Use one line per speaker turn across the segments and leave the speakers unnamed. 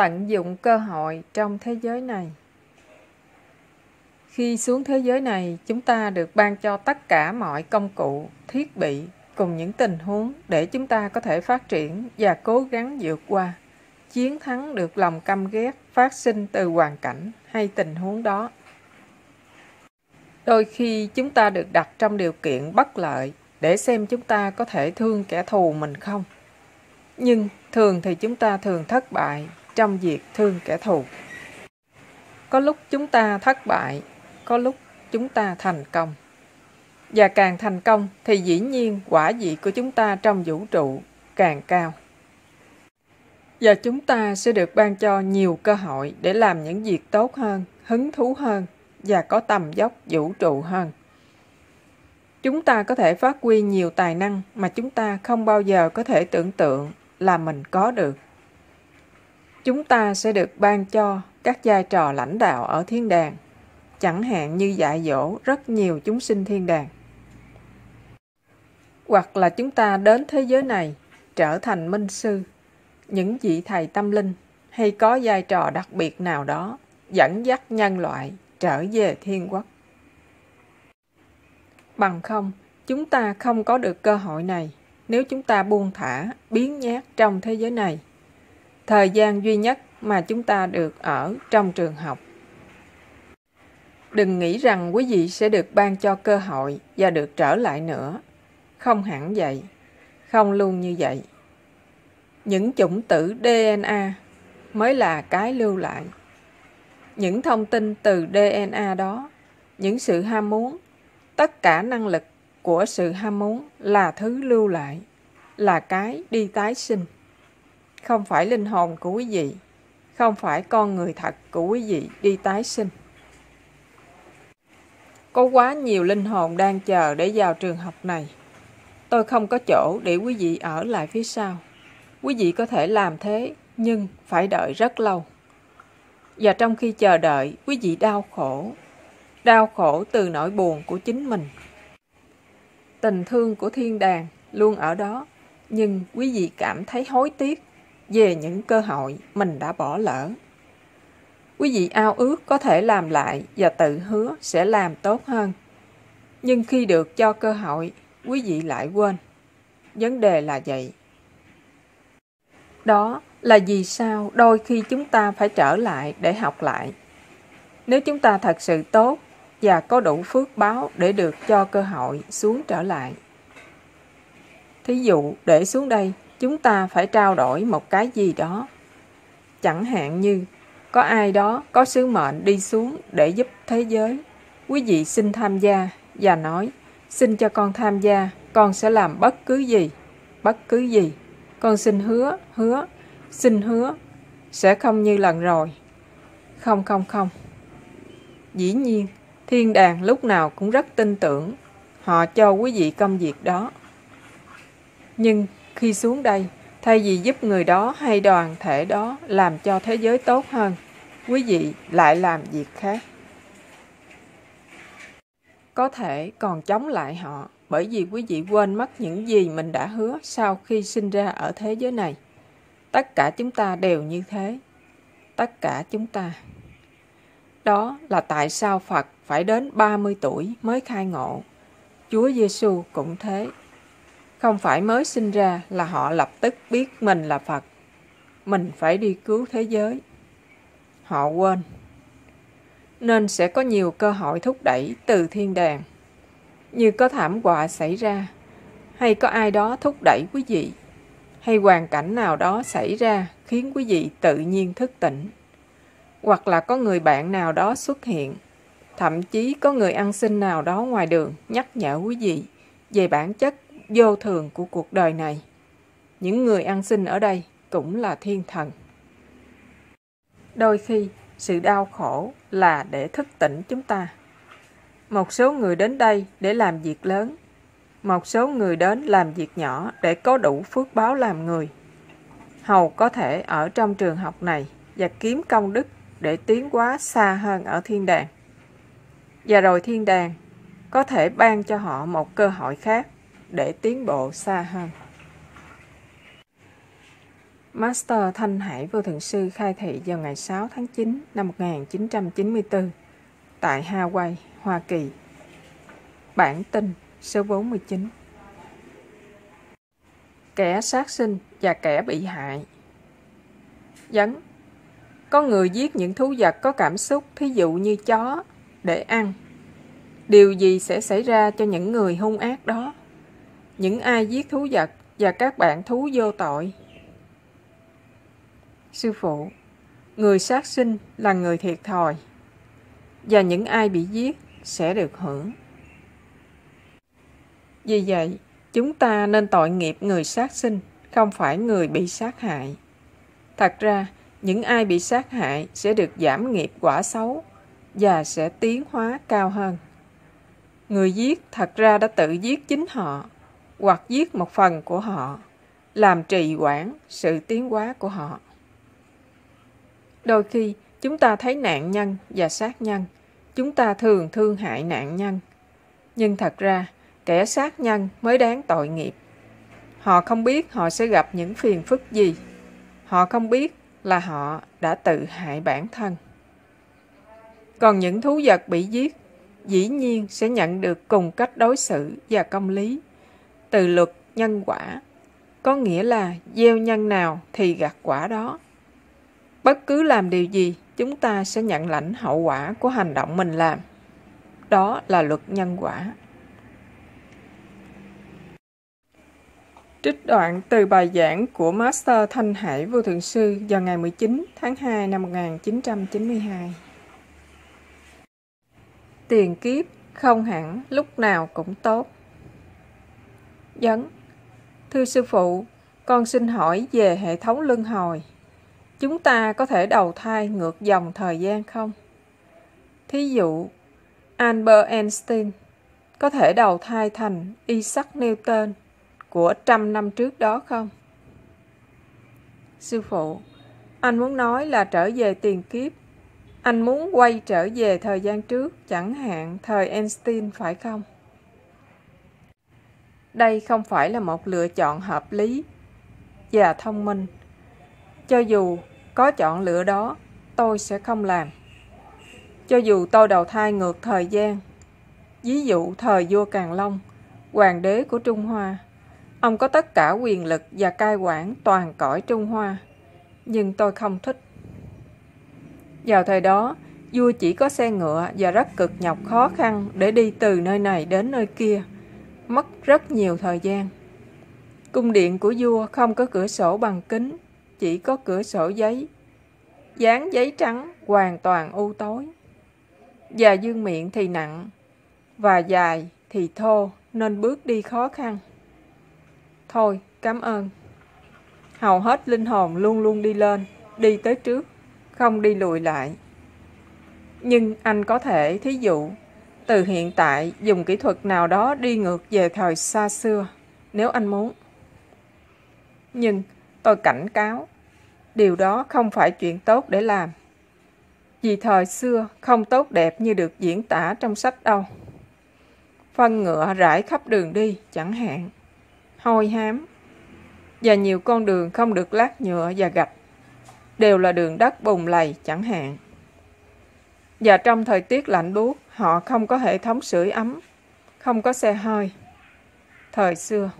tận dụng cơ hội trong thế giới này. Khi xuống thế giới này, chúng ta được ban cho tất cả mọi công cụ, thiết bị cùng những tình huống để chúng ta có thể phát triển và cố gắng vượt qua, chiến thắng được lòng căm ghét phát sinh từ hoàn cảnh hay tình huống đó. Đôi khi chúng ta được đặt trong điều kiện bất lợi để xem chúng ta có thể thương kẻ thù mình không. Nhưng thường thì chúng ta thường thất bại trong việc thương kẻ thù. Có lúc chúng ta thất bại, có lúc chúng ta thành công. Và càng thành công thì dĩ nhiên quả vị của chúng ta trong vũ trụ càng cao. Và chúng ta sẽ được ban cho nhiều cơ hội để làm những việc tốt hơn, hứng thú hơn và có tầm dốc vũ trụ hơn. Chúng ta có thể phát huy nhiều tài năng mà chúng ta không bao giờ có thể tưởng tượng là mình có được chúng ta sẽ được ban cho các vai trò lãnh đạo ở thiên đàng. Chẳng hạn như dạy dỗ rất nhiều chúng sinh thiên đàng. Hoặc là chúng ta đến thế giới này, trở thành minh sư, những vị thầy tâm linh, hay có vai trò đặc biệt nào đó, dẫn dắt nhân loại trở về thiên quốc. Bằng không, chúng ta không có được cơ hội này nếu chúng ta buông thả, biến nhát trong thế giới này thời gian duy nhất mà chúng ta được ở trong trường học. Đừng nghĩ rằng quý vị sẽ được ban cho cơ hội và được trở lại nữa. Không hẳn vậy. Không luôn như vậy. Những chủng tử dna mới là cái lưu lại. Những thông tin từ dna đó, những sự ham muốn, tất cả năng lực của sự ham muốn là thứ lưu lại, là cái đi tái sinh không phải linh hồn của quý vị, không phải con người thật của quý vị đi tái sinh. Có quá nhiều linh hồn đang chờ để vào trường học này. Tôi không có chỗ để quý vị ở lại phía sau. Quý vị có thể làm thế, nhưng phải đợi rất lâu. Và trong khi chờ đợi, quý vị đau khổ. Đau khổ từ nỗi buồn của chính mình. Tình thương của thiên đàng luôn ở đó, nhưng quý vị cảm thấy hối tiếc về những cơ hội mình đã bỏ lỡ. Quý vị ao ước có thể làm lại và tự hứa sẽ làm tốt hơn. Nhưng khi được cho cơ hội, quý vị lại quên. Vấn đề là vậy. Đó là vì sao đôi khi chúng ta phải trở lại để học lại. Nếu chúng ta thật sự tốt và có đủ phước báo để được cho cơ hội xuống trở lại. Thí dụ, để xuống đây chúng ta phải trao đổi một cái gì đó. Chẳng hạn như, có ai đó, có sứ mệnh đi xuống để giúp thế giới. Quý vị xin tham gia và nói, xin cho con tham gia, con sẽ làm bất cứ gì, bất cứ gì. Con xin hứa hứa, xin hứa, sẽ không như lần rồi. Không không không. Dĩ nhiên, thiên đàng lúc nào cũng rất tin tưởng họ cho quý vị công việc đó. Nhưng khi xuống đây, thay vì giúp người đó hay đoàn thể đó làm cho thế giới tốt hơn, quý vị lại làm việc khác có thể còn chống lại họ bởi vì quý vị quên mất những gì mình đã hứa sau khi sinh ra ở thế giới này tất cả chúng ta đều như thế tất cả chúng ta đó là tại sao Phật phải đến 30 tuổi mới khai ngộ. Chúa Giêsu cũng thế. Không phải mới sinh ra là họ lập tức biết mình là Phật. Mình phải đi cứu thế giới. Họ quên. Nên sẽ có nhiều cơ hội thúc đẩy từ thiên đàng. Như có thảm họa xảy ra, hay có ai đó thúc đẩy quý vị, hay hoàn cảnh nào đó xảy ra khiến quý vị tự nhiên thức tỉnh. Hoặc là có người bạn nào đó xuất hiện, thậm chí có người ăn xin nào đó ngoài đường nhắc nhở quý vị về bản chất vô thường của cuộc đời này. Những người ăn xin ở đây cũng là thiên thần. Đôi khi, sự đau khổ là để thức tỉnh chúng ta. Một số người đến đây để làm việc lớn, một số người đến làm việc nhỏ để có đủ phước báo làm người. Hầu có thể ở trong trường học này và kiếm công đức để tiến quá xa hơn ở thiên đàng. Và rồi thiên đàng có thể ban cho họ một cơ hội khác để tiến bộ xa hơn. Master Thanh Hải Vô Thượng Sư khai thị vào ngày 6 tháng 9 năm 1994 tại Hawaii, Hoa Kỳ. Bản tin số 49 Kẻ sát sinh và kẻ bị hại Dấn Có người giết những thú vật có cảm xúc, thí dụ như chó, để ăn. Điều gì sẽ xảy ra cho những người hung ác đó? Những ai giết thú vật và các bạn thú vô tội? Sư phụ, người sát sinh là người thiệt thòi và những ai bị giết sẽ được hưởng. Vì vậy, chúng ta nên tội nghiệp người sát sinh, không phải người bị sát hại. Thật ra, những ai bị sát hại sẽ được giảm nghiệp quả xấu và sẽ tiến hóa cao hơn. Người giết thật ra đã tự giết chính họ hoặc giết một phần của họ, làm trì quản sự tiến hóa của họ. Đôi khi, chúng ta thấy nạn nhân và sát nhân, chúng ta thường thương hại nạn nhân. Nhưng thật ra, kẻ sát nhân mới đáng tội nghiệp. Họ không biết họ sẽ gặp những phiền phức gì. Họ không biết là họ đã tự hại bản thân. Còn những thú vật bị giết, dĩ nhiên sẽ nhận được cùng cách đối xử và công lý từ luật nhân quả. Có nghĩa là gieo nhân nào thì gặt quả đó. Bất cứ làm điều gì, chúng ta sẽ nhận lãnh hậu quả của hành động mình làm. Đó là luật nhân quả. Trích đoạn từ bài giảng của Master Thanh Hải Vô Thượng Sư vào ngày 19 tháng 2 năm 1992. Tiền kiếp không hẳn lúc nào cũng tốt. Vấn Thưa sư phụ, con xin hỏi về hệ thống luân hồi. Chúng ta có thể đầu thai ngược dòng thời gian không? Thí dụ, Albert Einstein có thể đầu thai thành Isaac Newton của trăm năm trước đó không? Sư phụ, anh muốn nói là trở về tiền kiếp. Anh muốn quay trở về thời gian trước, chẳng hạn thời Einstein phải không? Đây không phải là một lựa chọn hợp lý và thông minh. Cho dù có chọn lựa đó, tôi sẽ không làm. Cho dù tôi đầu thai ngược thời gian, ví dụ thời vua Càn Long, hoàng đế của Trung Hoa, ông có tất cả quyền lực và cai quản toàn cõi Trung Hoa, nhưng tôi không thích. Vào thời đó, vua chỉ có xe ngựa và rất cực nhọc khó khăn để đi từ nơi này đến nơi kia, mất rất nhiều thời gian. Cung điện của vua không có cửa sổ bằng kính, chỉ có cửa sổ giấy. Dán giấy trắng hoàn toàn u tối. Và dương miệng thì nặng, và dài thì thô nên bước đi khó khăn. Thôi, cảm ơn. Hầu hết linh hồn luôn luôn đi lên, đi tới trước, không đi lùi lại. Nhưng anh có thể, thí dụ, từ hiện tại dùng kỹ thuật nào đó đi ngược về thời xa xưa, nếu anh muốn. Nhưng tôi cảnh cáo, điều đó không phải chuyện tốt để làm. Vì thời xưa không tốt đẹp như được diễn tả trong sách đâu. Phân ngựa rải khắp đường đi, chẳng hạn. Hôi hám. Và nhiều con đường không được lát nhựa và gạch. Đều là đường đất bùn lầy, chẳng hạn. Và trong thời tiết lạnh buốt, họ không có hệ thống sưởi ấm, không có xe hơi. Thời xưa.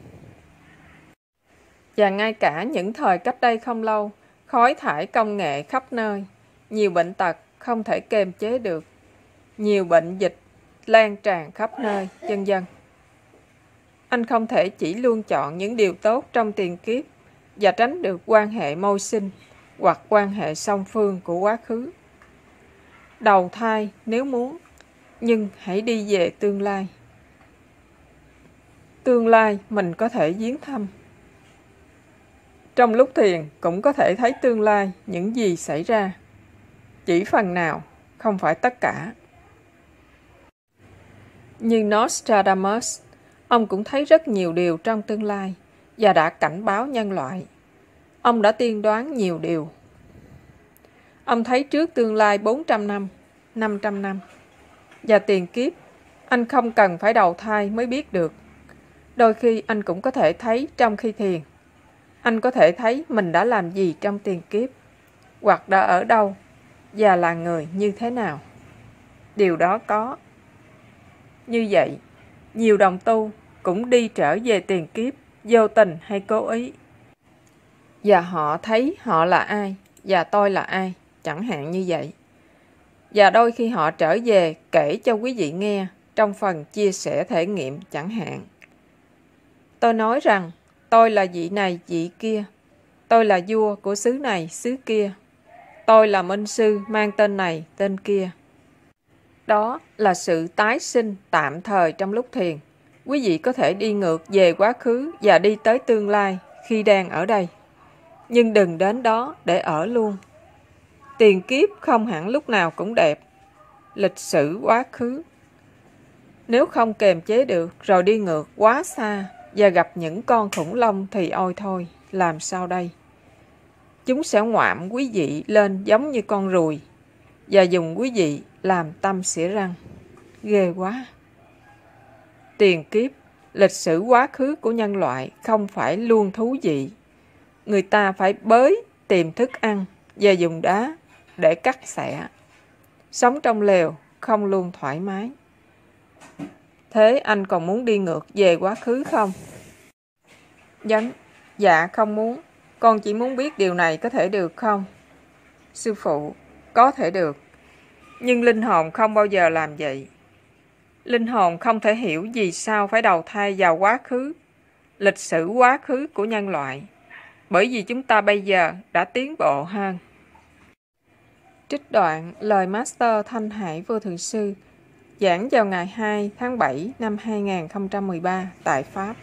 Và ngay cả những thời cách đây không lâu, khói thải công nghệ khắp nơi, nhiều bệnh tật không thể kềm chế được, nhiều bệnh dịch lan tràn khắp nơi, dân dân. Anh không thể chỉ luôn chọn những điều tốt trong tiền kiếp và tránh được quan hệ môi sinh hoặc quan hệ song phương của quá khứ. Đầu thai nếu muốn, nhưng hãy đi về tương lai. Tương lai mình có thể viếng thăm. Trong lúc thiền cũng có thể thấy tương lai những gì xảy ra. Chỉ phần nào, không phải tất cả. Như Nostradamus, ông cũng thấy rất nhiều điều trong tương lai và đã cảnh báo nhân loại. Ông đã tiên đoán nhiều điều. Ông thấy trước tương lai 400 năm, 500 năm. Và tiền kiếp, anh không cần phải đầu thai mới biết được. Đôi khi anh cũng có thể thấy trong khi thiền. anh có thể thấy mình đã làm gì trong tiền kiếp, hoặc đã ở đâu, và là người như thế nào. Điều đó có. Như vậy, nhiều đồng tu cũng đi trở về tiền kiếp, vô tình hay cố ý. Và họ thấy họ là ai, và tôi là ai, chẳng hạn như vậy. Và đôi khi họ trở về kể cho quý vị nghe trong phần chia sẻ thể nghiệm chẳng hạn. Tôi nói rằng tôi là vị này, vị kia. Tôi là vua của xứ này, xứ kia. Tôi là minh sư mang tên này, tên kia. Đó là sự tái sinh tạm thời trong lúc thiền. Quý vị có thể đi ngược về quá khứ và đi tới tương lai khi đang ở đây. Nhưng đừng đến đó để ở luôn. Tiền kiếp không hẳn lúc nào cũng đẹp. Lịch sử quá khứ. Nếu không kềm chế được rồi đi ngược quá xa và gặp những con khủng long thì ôi thôi, làm sao đây? Chúng sẽ ngoạm quý vị lên giống như con ruồi và dùng quý vị làm tâm xỉa răng. Ghê quá! Tiền kiếp, lịch sử quá khứ của nhân loại không phải luôn thú vị. Người ta phải bới tìm thức ăn và dùng đá để cắt xẻ. Sống trong lều không luôn thoải mái. Thế anh còn muốn đi ngược về quá khứ không? Dánh, dạ không muốn. Con chỉ muốn biết điều này có thể được không? Sư phụ, có thể được. Nhưng linh hồn không bao giờ làm vậy. Linh hồn không thể hiểu vì sao phải đầu thai vào quá khứ, lịch sử quá khứ của nhân loại. Bởi vì chúng ta bây giờ đã tiến bộ hơn. Trích đoạn lời Master Thanh Hải Vô Thượng Sư, giảng vào ngày 2 tháng 7 năm 2013 tại Pháp.